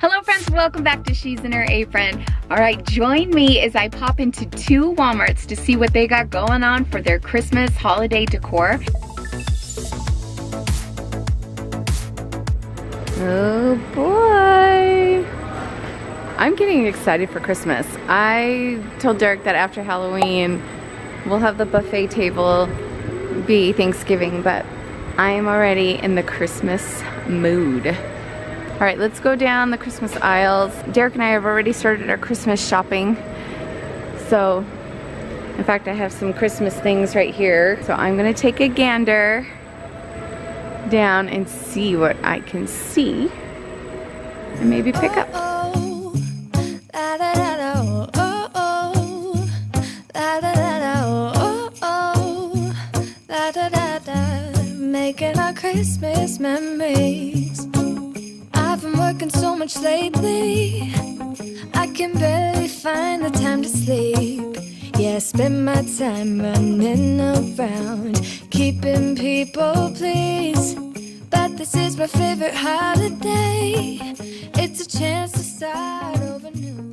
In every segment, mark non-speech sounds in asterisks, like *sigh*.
Hello friends, welcome back to She's in Her Apron. All right, join me as I pop into two Walmarts to see what they got going on for their Christmas holiday decor. Oh boy. I'm getting excited for Christmas. I told Derek that after Halloween, we'll have the buffet table be Thanksgiving, but I am already in the Christmas mood. All right, let's go down the Christmas aisles. Derek and I have already started our Christmas shopping. So, in fact, I have some Christmas things right here. So I'm gonna take a gander down and see what I can see and maybe pick up. Making our Christmas memories working so much lately. I can barely find the time to sleep. Yeah, I spend my time running around Keeping people pleased. But this is my favorite holiday. It's a chance to start over new.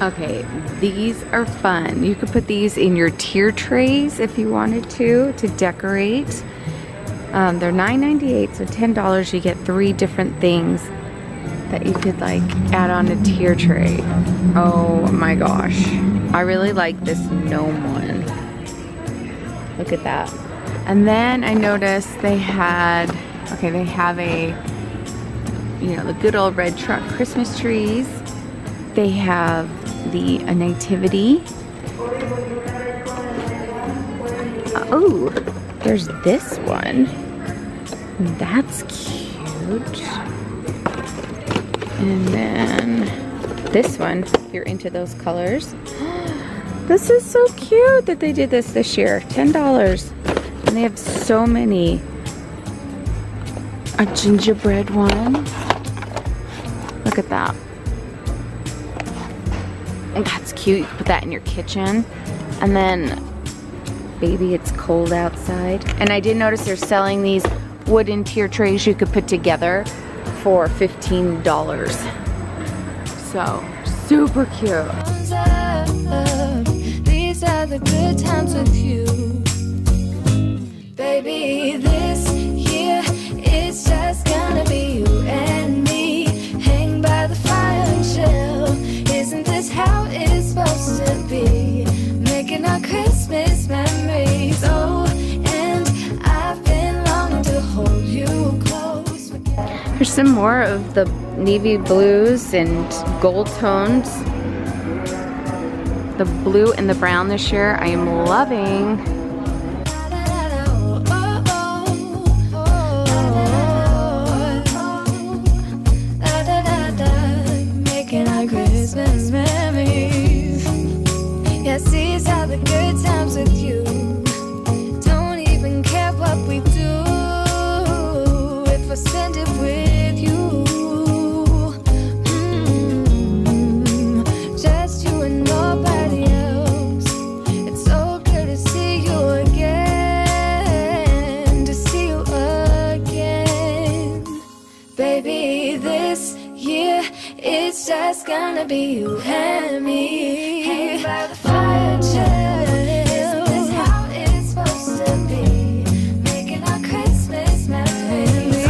Okay, these are fun. You could put these in your tier trays if you wanted to, to decorate. Um, they're $9.98, so $10 you get three different things that you could like add on a tier tray. Oh my gosh. I really like this gnome one. Look at that. And then I noticed they had, okay, they have a, you know, the good old red truck Christmas trees. They have the a nativity. Oh, there's this one. That's cute. And then this one, if you're into those colors. *gasps* This is so cute that they did this this year. $10. And they have so many. A gingerbread one. Look at that. That's cute. You can put that in your kitchen. And then, baby, it's cold outside. And I did notice they're selling these wooden tier trays you could put together for $15. So, super cute. These are the good times with you. Baby, this Here's some more of the navy blues and gold tones. The blue and the brown this year I am loving. Gonna be you and me. Hang by the fire, chill. Isn't this how it's supposed to be? Making our Christmas memories.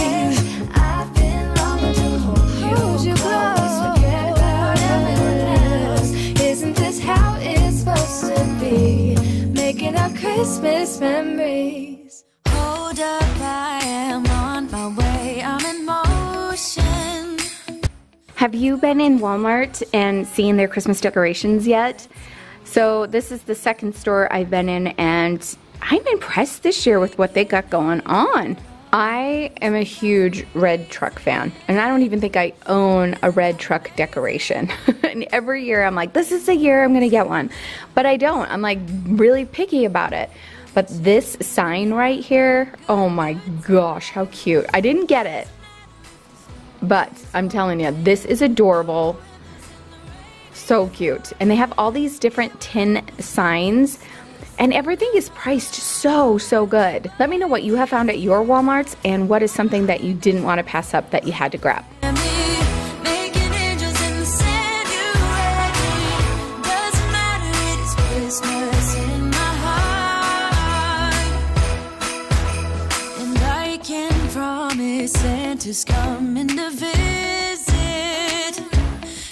And oh, I've been longing to hold you close. Forget about everyone else. Isn't this how it's supposed to be? Making our Christmas memories. Hold up, I Have you been in Walmart and seen their Christmas decorations yet? So this is the second store I've been in and I'm impressed this year with what they got going on. I am a huge red truck fan and I don't even think I own a red truck decoration. *laughs* and every year I'm like, this is the year I'm gonna get one. But I don't, I'm like really picky about it. But this sign right here, oh my gosh, how cute. I didn't get it, but I'm telling you, this is adorable. So cute. And they have all these different tin signs and everything is priced so, so good. Let me know what you have found at your Walmarts and what is something that you didn't want to pass up that you had to grab. just coming to visit.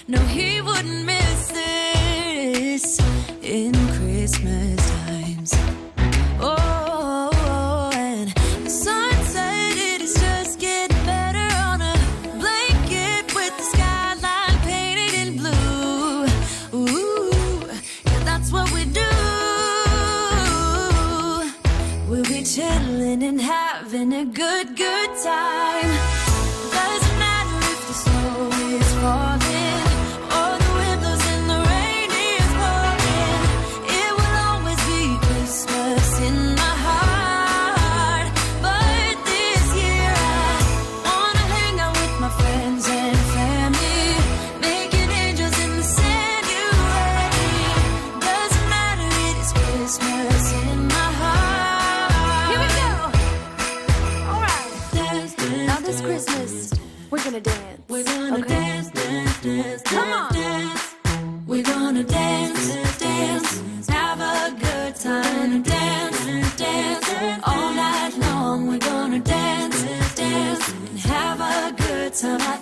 No, he wouldn't.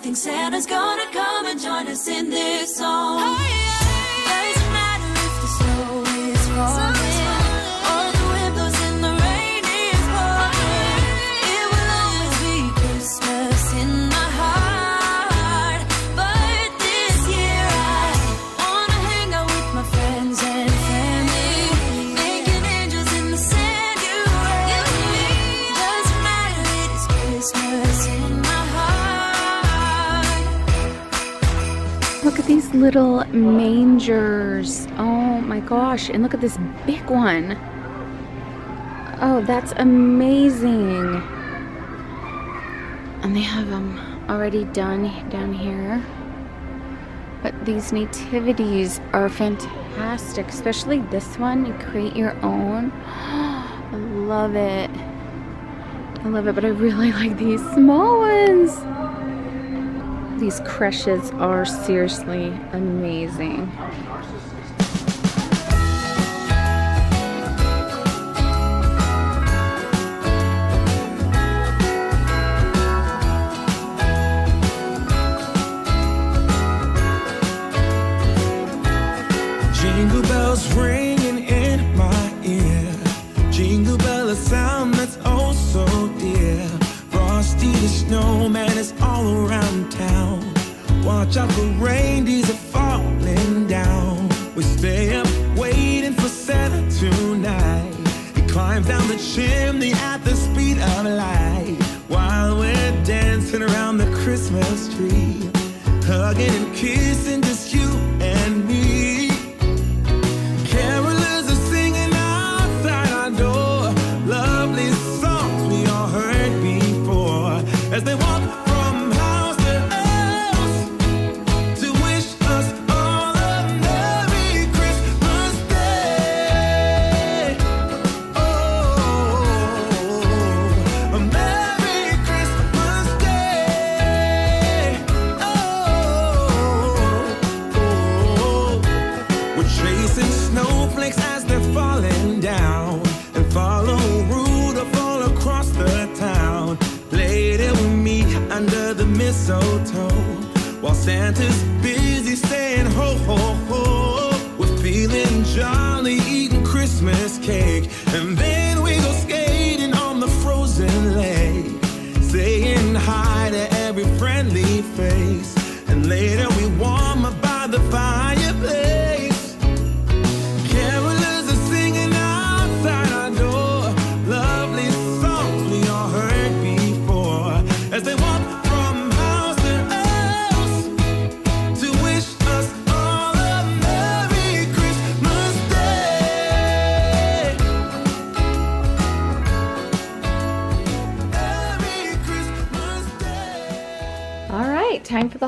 think Santa's gonna come and join us in this song. little mangers. Oh my gosh, and look at this big one. Oh, that's amazing. And they have them already done down here. But these nativities are fantastic, especially this one. You create your own. *gasps* I love it. I love it, but I really *laughs* like these small ones. These creches are seriously amazing. chimney at the speed of light while we're dancing around the Christmas tree, hugging and kissing. Just Christmas cake. And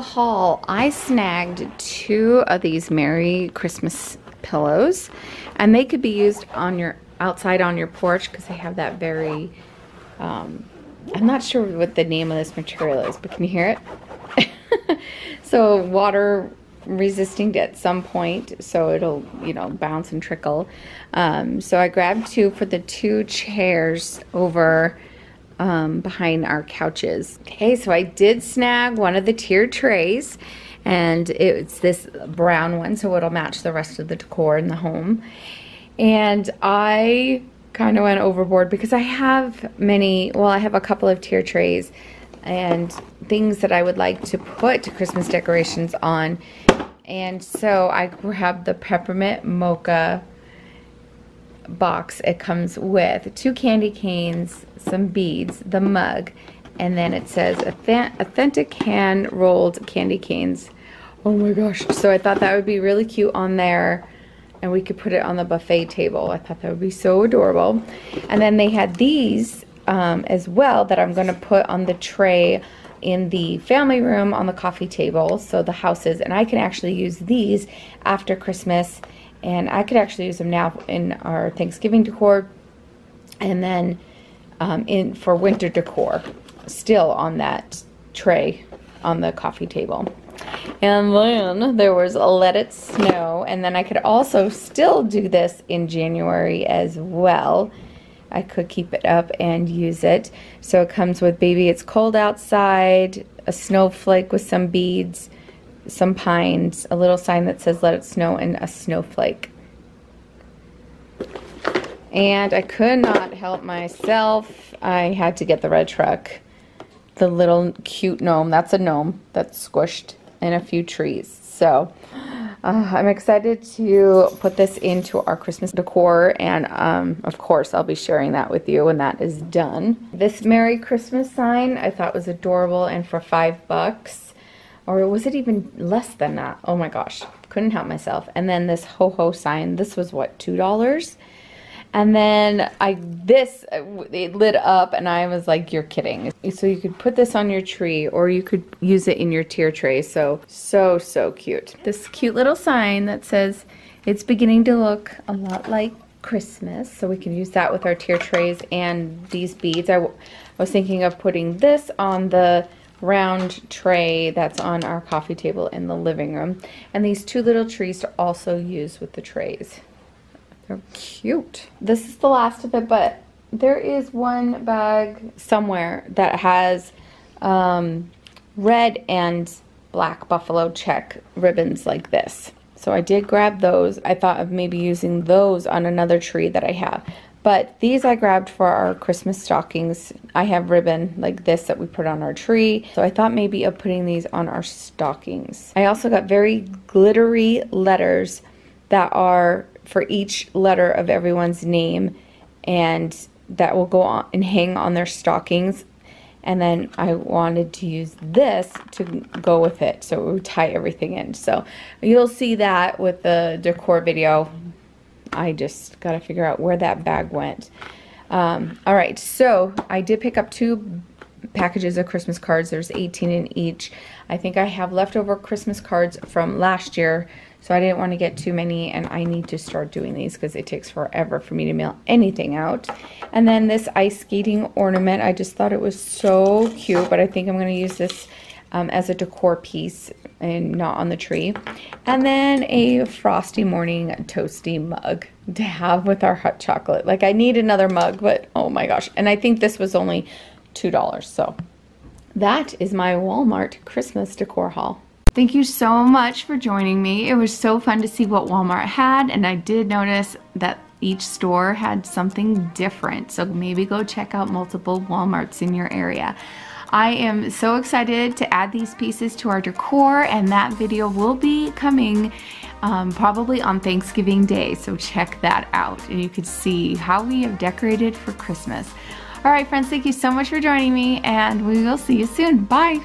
the haul, I snagged two of these Merry Christmas pillows and they could be used on your outside on your porch because they have that very um, I'm not sure what the name of this material is but can you hear it? *laughs* So water resistant at some point so it'll you know bounce and trickle. Um, so I grabbed two for the two chairs over um, behind our couches. Okay, so I did snag one of the tiered trays and it's this brown one so it'll match the rest of the decor in the home. And I kind of went overboard because I have many, well I have a couple of tier trays and things that I would like to put Christmas decorations on. And so I grabbed the peppermint mocha box it comes with two candy canes, some beads, the mug, and then it says authentic hand rolled candy canes. Oh my gosh. So I thought that would be really cute on there and we could put it on the buffet table. I thought that would be so adorable. And then they had these um, as well that I'm going to put on the tray in the family room on the coffee table. So the houses, and I can actually use these after Christmas and I could actually use them now in our Thanksgiving decor and then um, in for winter decor still on that tray on the coffee table. And then there was a Let It Snow and then I could also still do this in January as well. I could keep it up and use it. So it comes with Baby It's Cold Outside, a snowflake with some beads, some pines, a little sign that says let it snow, and a snowflake. And I could not help myself. I had to get the red truck. The little cute gnome. That's a gnome that's squished in a few trees. So uh, I'm excited to put this into our Christmas decor. And um, of course, I'll be sharing that with you when that is done. This Merry Christmas sign I thought was adorable and for five bucks or was it even less than that? Oh my gosh, couldn't help myself. And then this ho ho sign, this was what, $2? And then I this it lit up and I was like, you're kidding. So you could put this on your tree or you could use it in your tier tray. So so so cute. This cute little sign that says it's beginning to look a lot like Christmas. So we can use that with our tier trays and these beads. I was thinking of putting this on the round tray that's on our coffee table in the living room. And these two little trees to also use with the trays. They're cute. This is the last of it, but there is one bag somewhere that has um, red and black buffalo check ribbons like this. So I did grab those. I thought of maybe using those on another tree that I have. But these I grabbed for our Christmas stockings. I have ribbon like this that we put on our tree. So I thought maybe of putting these on our stockings. I also got very glittery letters that are for each letter of everyone's name and that will go on and hang on their stockings. And then I wanted to use this to go with it. So it would tie everything in. So you'll see that with the decor video I just got to figure out where that bag went. Um, all right, so I did pick up two packages of Christmas cards. There's 18 in each. I think I have leftover Christmas cards from last year, so I didn't want to get too many, and I need to start doing these because it takes forever for me to mail anything out. And then this ice skating ornament, I just thought it was so cute, but I think I'm going to use this um, as a decor piece and not on the tree. And then a frosty morning toasty mug to have with our hot chocolate. Like I need another mug, but oh my gosh. And I think this was only $2. So that is my Walmart Christmas decor haul. Thank you so much for joining me. It was so fun to see what Walmart had and I did notice that each store had something different. So maybe go check out multiple Walmarts in your area. I am so excited to add these pieces to our decor and that video will be coming um, probably on Thanksgiving Day, so check that out and you can see how we have decorated for Christmas. All right, friends, thank you so much for joining me and we will see you soon. Bye.